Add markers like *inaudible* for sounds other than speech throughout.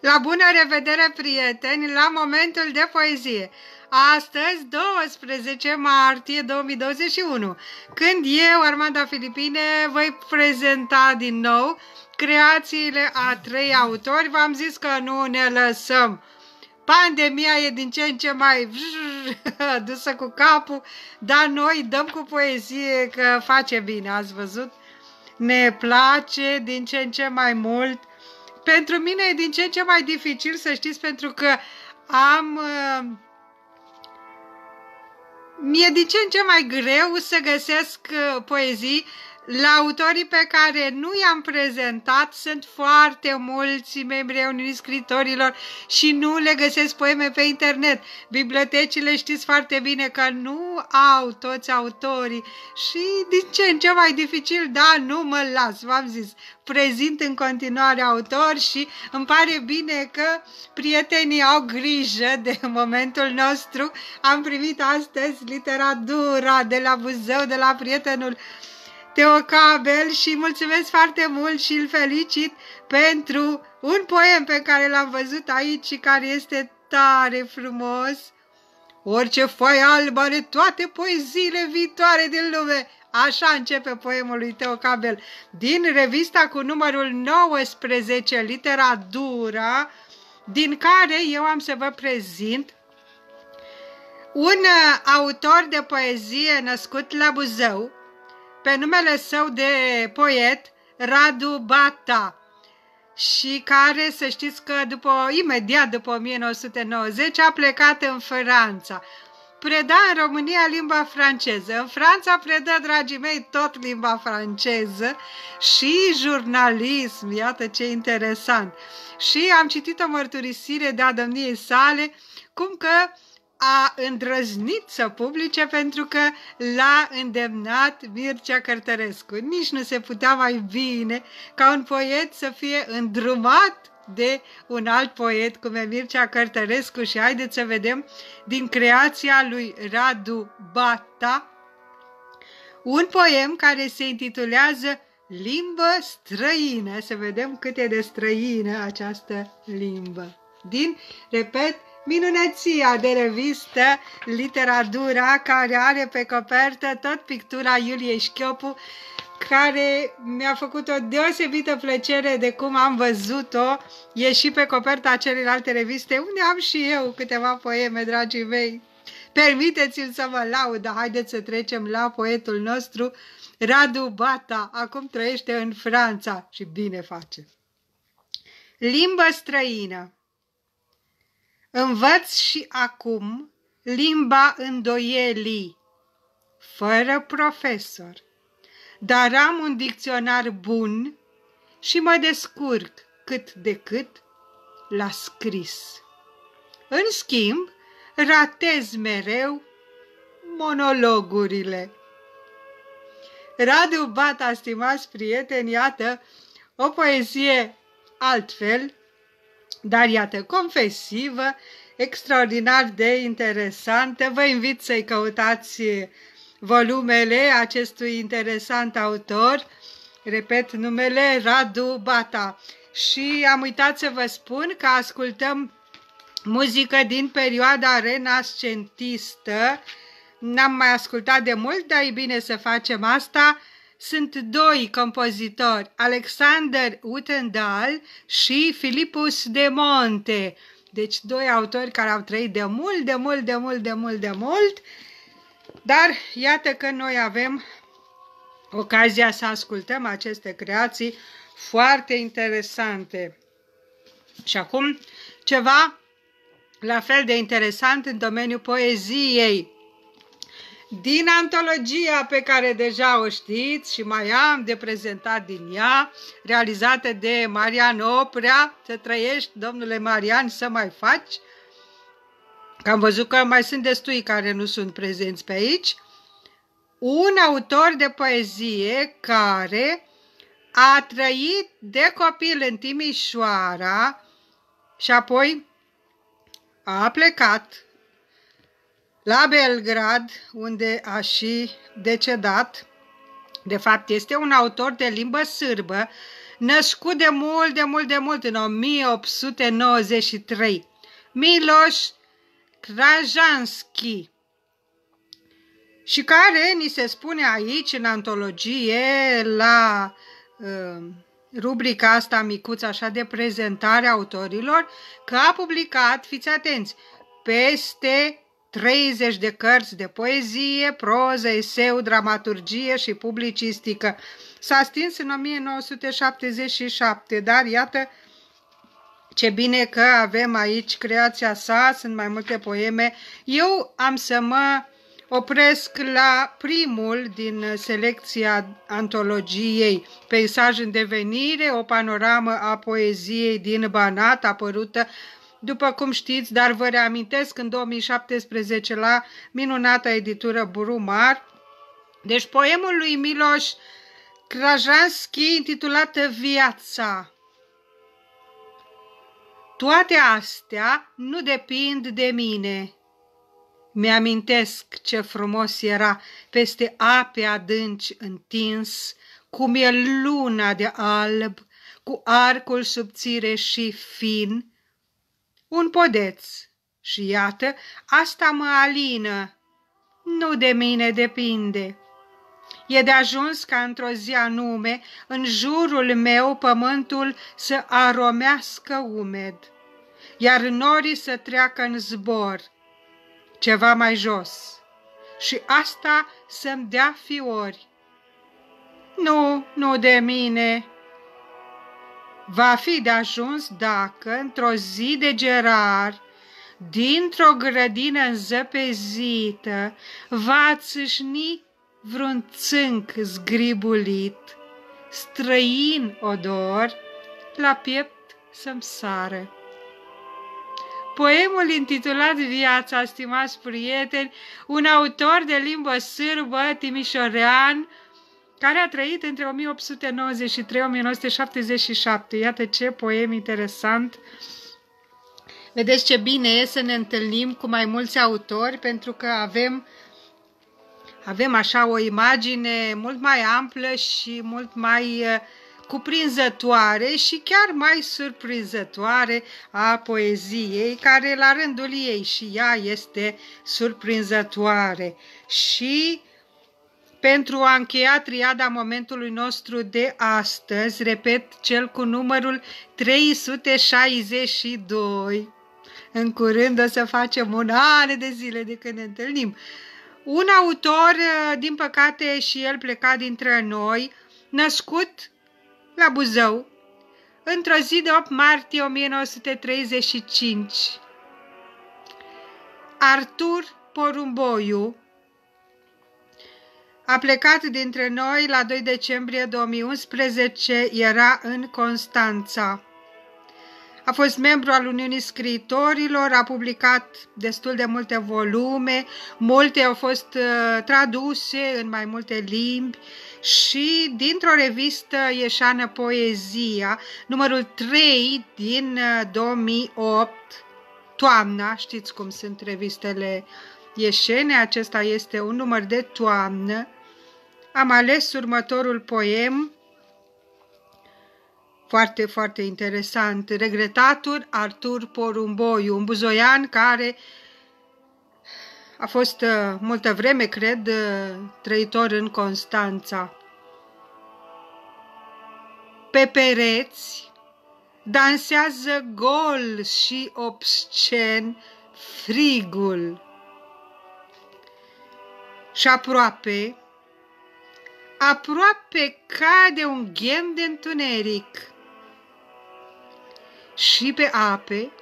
La bună revedere, prieteni, la momentul de poezie. Astăzi, 12 martie 2021, când eu, Armanda Filipine, voi prezenta din nou creațiile a trei autori. V-am zis că nu ne lăsăm. Pandemia e din ce în ce mai *laughs* dusă cu capul, dar noi dăm cu poezie că face bine, ați văzut? Ne place din ce în ce mai mult pentru mine e din ce în ce mai dificil să știți pentru că am... Uh, mi-e din ce în ce mai greu să găsesc uh, poezii la autorii pe care nu i-am prezentat sunt foarte mulți membri ai Uniunii Scritorilor și nu le găsesc poeme pe internet. Bibliotecile știți foarte bine că nu au toți autorii și din ce în ce mai dificil, da, nu mă las, v-am zis. Prezint în continuare autori și îmi pare bine că prietenii au grijă de *laughs* momentul nostru. Am primit astăzi literatura de la Buzău, de la prietenul Teocabel și mulțumesc foarte mult și îl felicit pentru un poem pe care l-am văzut aici și care este tare frumos. Orice foaie albă are toate poeziile viitoare din lume. Așa începe poemul lui Teocabel din revista cu numărul 19, litera Dura, din care eu am să vă prezint un autor de poezie născut la Buzău, pe numele său de poet, Radu Bata, și care, să știți că după, imediat după 1990 a plecat în Franța. Preda în România limba franceză. În Franța predă, dragii mei, tot limba franceză și jurnalism. Iată ce interesant. Și am citit o mărturisire de-a domniei sale, cum că a îndrăznit să publice pentru că l-a îndemnat Mircea Cărtărescu. Nici nu se putea mai bine ca un poet să fie îndrumat de un alt poet cum e Mircea Cărtărescu și haideți să vedem din creația lui Radu Bata un poem care se intitulează Limbă străină. Să vedem cât e de străină această limbă. Din, repet, minunăția de revistă Literatura, care are pe copertă tot pictura Iuliei Șchiopu, care mi-a făcut o deosebită plăcere de cum am văzut-o, e și pe coperta celelalte reviste, unde am și eu câteva poeme, dragii mei. Permiteți-mi să vă laud, dar haideți să trecem la poetul nostru, Radu Bata, acum trăiește în Franța și bine face. Limbă străină Învăț și acum limba îndoielii, fără profesor, dar am un dicționar bun și mă descurc cât de cât la scris. În schimb, ratez mereu monologurile. Radu Bata, stimați prieteni, iată o poezie altfel, dar iată, confesivă, extraordinar de interesantă. Vă invit să-i căutați volumele acestui interesant autor. Repet numele Radu Bata. Și am uitat să vă spun că ascultăm muzică din perioada renascentistă. N-am mai ascultat de mult, dar e bine să facem asta sunt doi compozitori, Alexander Utendal și Filipus de Monte. Deci doi autori care au trăit de mult, de mult, de mult, de mult, de mult, dar iată că noi avem ocazia să ascultăm aceste creații foarte interesante. Și acum ceva la fel de interesant în domeniul poeziei. Din antologia pe care deja o știți și mai am de prezentat din ea, realizată de Marian Oprea, să trăiești, domnule Marian, să mai faci, că am văzut că mai sunt destui care nu sunt prezenți pe aici, un autor de poezie care a trăit de copil în Timișoara și apoi a plecat la Belgrad, unde a și decedat. De fapt, este un autor de limbă sârbă, născut de mult, de mult, de mult, în 1893. Miloș Krajanski și care ni se spune aici în antologie la uh, rubrica asta micuță așa de prezentare a autorilor că a publicat, fiți atenți, peste 30 de cărți de poezie, proză, eseu, dramaturgie și publicistică. S-a stins în 1977, dar iată ce bine că avem aici creația sa, sunt mai multe poeme. Eu am să mă opresc la primul din selecția antologiei Peisaj în devenire, o panoramă a poeziei din Banat, apărută după cum știți, dar vă reamintesc în 2017 la minunata editură Burumar. Deci poemul lui Miloș Krajanski intitulată Viața. Toate astea nu depind de mine. Mi-amintesc ce frumos era peste ape adânci întins, cum e luna de alb, cu arcul subțire și fin, un podeț. Și iată, asta mă alină. Nu de mine depinde. E de ajuns ca într-o zi anume, în jurul meu pământul să aromească umed, iar norii să treacă în zbor, ceva mai jos, și asta să-mi dea fiori. Nu, nu de mine, va fi de ajuns dacă, într-o zi de gerar, dintr-o grădină înzăpezită, va țâșni vreun țânc zgribulit, străin odor, la piept să-mi sară. Poemul intitulat Viața, stimați prieteni, un autor de limbă sârbă, timișorean, care a trăit între 1893-1977. Iată ce poem interesant! Vedeți ce bine e să ne întâlnim cu mai mulți autori, pentru că avem, avem așa o imagine mult mai amplă și mult mai uh, cuprinzătoare și chiar mai surprinzătoare a poeziei, care la rândul ei și ea este surprinzătoare. Și pentru a încheia triada momentului nostru de astăzi, repet, cel cu numărul 362. În curând o să facem un an de zile de când ne întâlnim. Un autor, din păcate și el plecat dintre noi, născut la Buzău, într-o zi de 8 martie 1935. Artur Porumboiu, a plecat dintre noi la 2 decembrie 2011, era în Constanța. A fost membru al Uniunii Scriitorilor, a publicat destul de multe volume, multe au fost uh, traduse în mai multe limbi și dintr-o revistă ieșană Poezia, numărul 3 din 2008, uh, toamna, știți cum sunt revistele ieșene, acesta este un număr de toamnă, am ales următorul poem, foarte, foarte interesant, regretatul Artur Porumboiu, un buzoian care a fost uh, multă vreme, cred, uh, trăitor în Constanța. Pe pereți dansează gol și obscen frigul. Și aproape aproape ca de un ghem de întuneric. Și pe ape,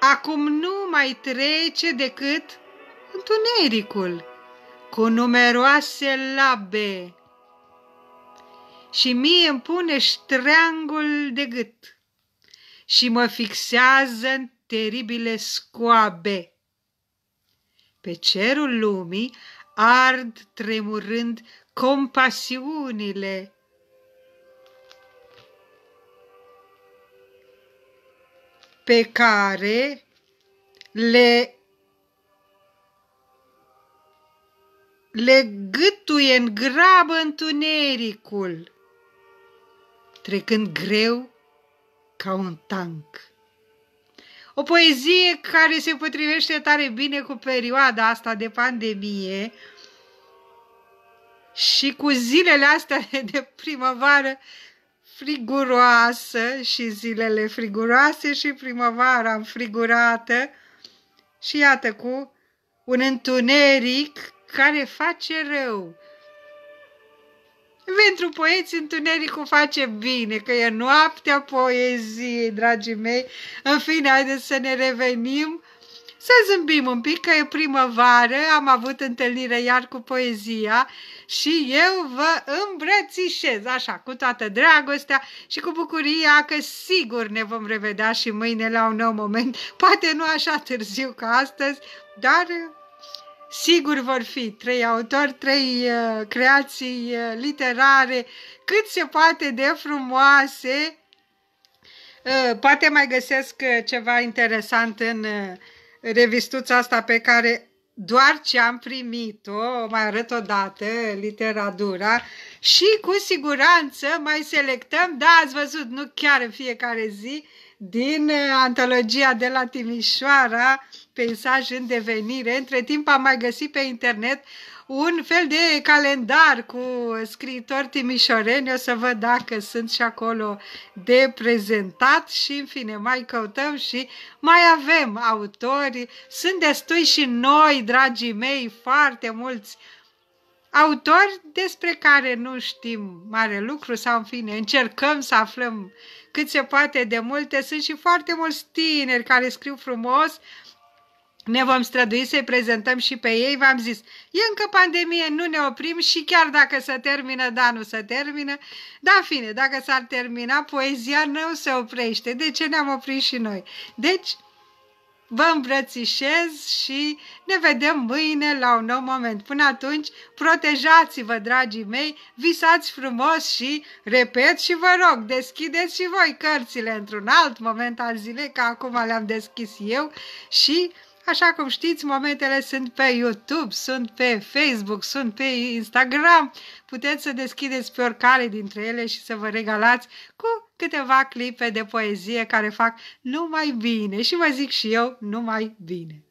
acum nu mai trece decât întunericul cu numeroase labe și mie îmi pune ștreangul de gât și mă fixează în teribile scoabe. Pe cerul lumii ard tremurând compasiunile. pe care le le gâtuie în grabă întunericul trecând greu ca un tank. O poezie care se potrivește tare bine cu perioada asta de pandemie și cu zilele astea *laughs* de primăvară friguroasă și zilele friguroase și primăvara înfrigurată și iată cu un întuneric care face rău. Pentru poeți întunericul face bine, că e noaptea poeziei, dragii mei. În fine, haideți să ne revenim, să zâmbim un pic, că e primăvară, am avut întâlnire iar cu poezia și eu vă îmbrățișez așa, cu toată dragostea și cu bucuria că sigur ne vom revedea și mâine la un nou moment, poate nu așa târziu ca astăzi, dar sigur vor fi trei autori, trei uh, creații uh, literare cât se poate de frumoase. Uh, poate mai găsesc uh, ceva interesant în uh, revistuța asta pe care doar ce am primit-o, mai arăt o dată, literatura, și cu siguranță mai selectăm, da, ați văzut, nu chiar în fiecare zi, din uh, antologia de la Timișoara, peisaj în devenire. Între timp am mai găsit pe internet un fel de calendar cu scriitori timișoreni, o să văd dacă sunt și acolo de prezentat și în fine mai căutăm și mai avem autori, sunt destui și noi, dragii mei, foarte mulți autori despre care nu știm mare lucru sau în fine încercăm să aflăm cât se poate de multe. Sunt și foarte mulți tineri care scriu frumos, ne vom strădui să-i prezentăm și pe ei. V-am zis, e încă pandemie, nu ne oprim și chiar dacă se termină, da, nu se termină. Dar, în fine, dacă s-ar termina, poezia nu se oprește. De ce ne-am oprit și noi? Deci, vă îmbrățișez și ne vedem mâine la un nou moment. Până atunci, protejați-vă, dragii mei, visați frumos și, repet și vă rog, deschideți și voi cărțile într-un alt moment al zilei, că acum le-am deschis eu și Așa cum știți, momentele sunt pe YouTube, sunt pe Facebook, sunt pe Instagram. Puteți să deschideți pe oricare dintre ele și să vă regalați cu câteva clipe de poezie care fac numai bine și vă zic și eu numai bine.